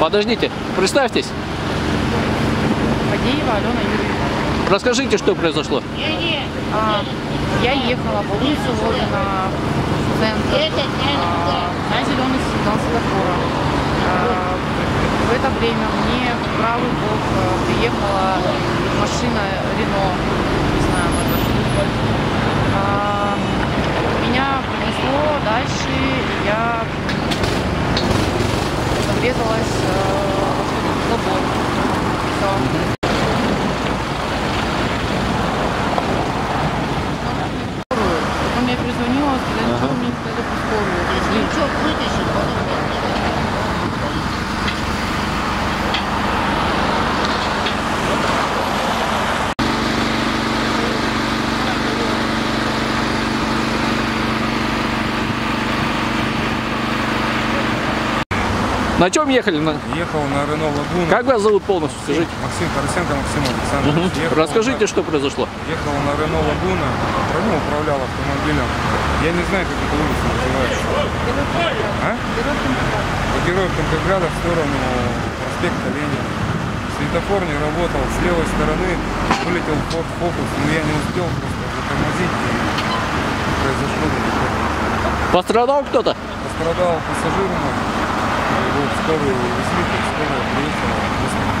Подождите, представьтесь. Фадеева Алена Юрьевна. Расскажите, что произошло. А, я ехала по улице Логина в центр а, на зеленый сигнал светофора. А, в это время мне в правый бок а, приехала машина Рено, не знаю, может, а, Меня понесло дальше, и я а, в забор. Потом я перезвонила, сказали, что мне сказали по скорую. На чем ехали? На- Ехал на Рено Лагуна. Как вас зовут полностью? Скажите. Максим Тарасенко Максим Александрович. Ехал Расскажите, на- что произошло. Ехал на Рено Лагуна. Рено управлял автомобилем. Я не знаю, как эта улица называется. А? По Героев Петрограда в сторону проспекта Ленина. Светофор не работал. С левой стороны вылетел Ford Focus, но я не успел просто затормозить. И произошло. Пострадал кто-то? Пострадал пассажир мой. Его в скорую везли,